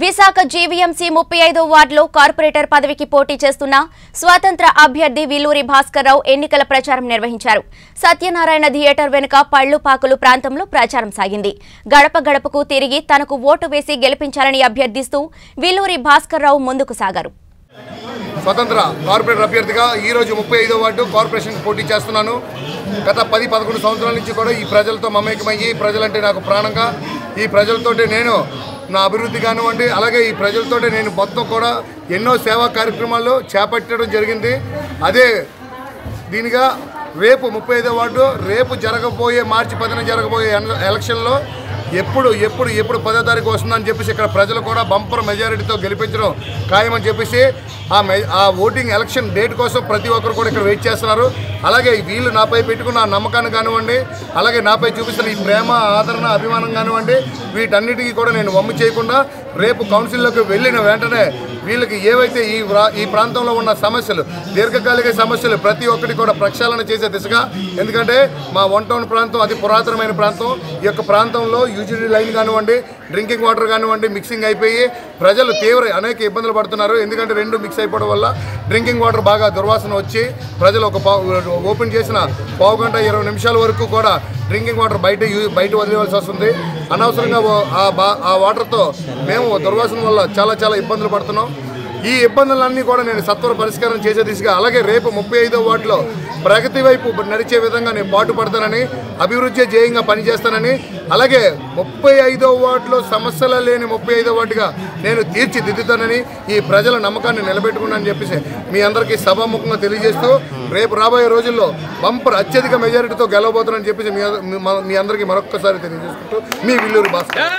Visakha GVMC ముప్పై ఐదో వార్డులో కార్పొరేటర్ పదవికి పోటీ చేస్తున్న స్వాతంత్ర అభ్యర్థి విల్లూరి భాస్కర్రావు ఎన్నికల ప్రచారం నిర్వహించారు. సత్యనారాయణ థియేటర్ వెనుక పళ్ళుపాకులు ప్రాంతంలో ప్రచారం సాగింది. గడప గడపకు తిరిగి తనకు ఓటు వేసి గెలిపించాలని అభ్యర్థిస్తూ విల్లూరి భాస్కర్రావు ముందుకు సాగారు. స్వతంత్ర కార్పొరేటర్ అభ్యర్థిగా ఈ రోజు ముప్పై ఐదో వార్డు కార్పొరేషన్ పోటీ చేస్తున్నాను. గత పది పదకొండు సంవత్సరాల నుంచి కూడా ఈ ప్రజలతో మమేకమయ్యి ప్రజలంటే నాకు ప్రాణంగా ఈ ప్రజలతోటి నేను నా అభివృద్ధి కానివ్వండి అలాగే ఈ ప్రజలతోటి నేను మొత్తం కూడా ఎన్నో సేవా కార్యక్రమాలు చేపట్టడం జరిగింది. అదే దీనిగా రేపు ముప్పై ఐదో వార్డు రేపు జరగబోయే మార్చి పదిన జరగబోయే ఎలక్షన్లో ఎప్పుడు ఎప్పుడు ఎప్పుడు పదో తారీఖు వస్తుందని చెప్పేసి ఇక్కడ ప్రజలు కూడా బంపర్ మెజారిటీతో గెలిపించడం ఖాయమని చెప్పేసి ఆ మె ఆ ఓటింగ్ ఎలక్షన్ డేట్ కోసం ప్రతి ఒక్కరు కూడా ఇక్కడ వెయిట్ చేస్తున్నారు. అలాగే వీళ్ళు నాపై పెట్టుకున్న నమ్మకాన్ని కానివ్వండి అలాగే నాపై చూపిస్తున్న ఈ ప్రేమ ఆదరణ అభిమానం కానివ్వండి వీటన్నిటికీ కూడా నేను వమ్ము చేయకుండా రేపు కౌన్సిల్లోకి వెళ్ళిన వెంటనే వీళ్ళకి ఏవైతే ఈ ఈ ప్రాంతంలో ఉన్న సమస్యలు దీర్ఘకాలిక సమస్యలు ప్రతి ఒక్కటి కూడా ప్రక్షాళన చేసే దిశగా ఎందుకంటే మా వన్ టౌన్ ప్రాంతం అతి పురాతనమైన ప్రాంతం. ఈ యొక్క ప్రాంతంలో యూజిడీ లైన్ కానివ్వండి డ్రింకింగ్ వాటర్ కానివ్వండి మిక్సింగ్ అయిపోయి ప్రజలు తీవ్ర అనేక ఇబ్బందులు పడుతున్నారు. ఎందుకంటే రెండు మిక్స్ అయిపోవడం వల్ల డ్రింకింగ్ వాటర్ బాగా దుర్వాసన వచ్చి ప్రజలు ఒక పావు ఓపెన్ చేసిన పావు గంట ఇరవై నిమిషాల వరకు కూడా డ్రింకింగ్ వాటర్ బయట బయట వదిలేవలసి వస్తుంది. అనవసరంగా ఆ బా ఆ వాటర్తో మేము దుర్వాసన వల్ల చాలా చాలా ఇబ్బందులు పడుతున్నాం. ఈ ఇబ్బందులన్నీ కూడా నేను సత్వర పరిష్కారం చేసే దిశగా అలాగే రేపు ముప్పై ఐదో వార్డులో ప్రగతి వైపు నడిచే విధంగా నేను పాటుపడతానని అభివృద్ధి జేయంగా పనిచేస్తానని అలాగే ముప్పై ఐదో వార్డులో సమస్యలు లేని ముప్పై ఐదో వార్డుగా నేను తీర్చిదిద్దుతానని ఈ ప్రజల నమ్మకాన్ని నిలబెట్టుకున్నానని చెప్పేసి మీ అందరికీ సభాముఖంగా తెలియజేస్తూ రేపు రాబోయే రోజుల్లో బంపర్ అత్యధిక మెజారిటీతో గెలవబోతానని చెప్పేసి మీ మీ అందరికీ మరొక్కసారి తెలియజేసుకుంటూ మీ విల్లూరు భాస్కర్.